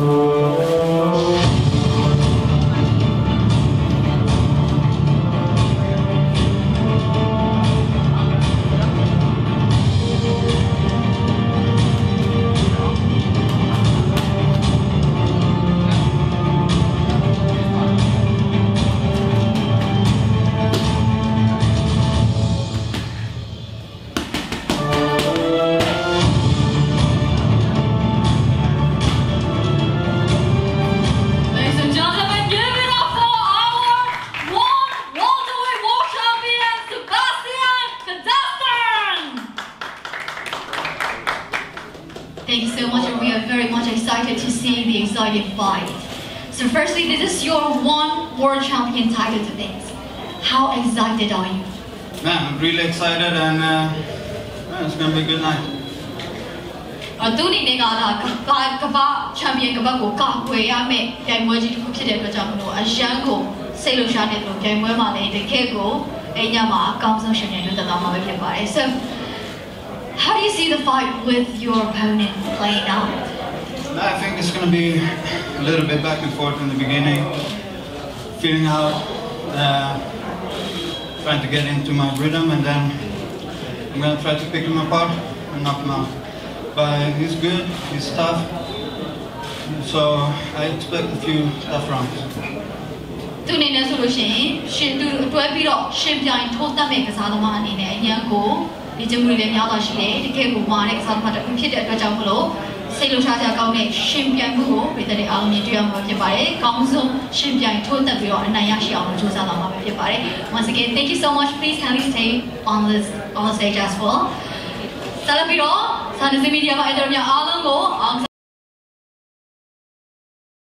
Oh. Thank you so much, and we are very much excited to see the exciting fight. So, firstly, this is your one world champion title defense. How excited are you? Man, I'm really excited and uh, man, it's gonna be a good night. အသူအနေနဲ့ကဒါကဘာကဘာချန်ပီယံကပတ်ကိုကောက်ွယ်ရမယ်ပြိုင်ပွဲကြီးတစ်ခုဖြစ်တဲ့အတွက်ကြောင့်မလို့အရန်ကိုစိတ်လှုပ်ရှားနေတယ်လို့ပြိုင်ပွဲမှာလည်းတကယ်ကိုအဲ့ညမှာအကောင်းဆုံးရှင်နေလို့သက်သာမှာပဲဖြစ်ပါတယ် So how do you see the fight with your opponent playing out I think it's gonna be a little bit back and forth in the beginning, feeling out, uh, trying to get into my rhythm, and then I'm gonna try to pick him apart and knock him out. But he's good, he's tough, so I expect a few tough rounds. သူအနေနဲ့ဆိုလို့ရှိရင်ရှင်သူတွဲပြီးတော့ရှင်ပြိုင်ထိုးတက်မဲ့ကစားသမားအနေနဲ့အရန်ကို ဒီကျမှုတွေလည်းများသွားရှိတယ်တကယ်ကိုဝါတဲ့ကစားသမားတစ်ခုဖြစ်တဲ့အတွက်ကြောင့်မလို့စိတ်လှုပ်ရှားစရာကောင်းတဲ့ရှင်ပြိုင်မှုကိုပြည်သက်တွေအားလုံးမြင်တွေ့ရမှာဖြစ်ပါတယ်။ကောင်းဆုံးရှင်ပြိုင်ထိုးတက်ပြီးတော့အနိုင်ရရှိအောင်လို့ကြိုးစားလာမှာဖြစ်ပါတယ်။ Once again thank you so much please kindly stay on this on the stage as well. ဆက်လက်ပြီးတော့စာနယ်ဇင်းမီဒီယာမှာအင်တာဗျူးအားလုံးကိုအောင်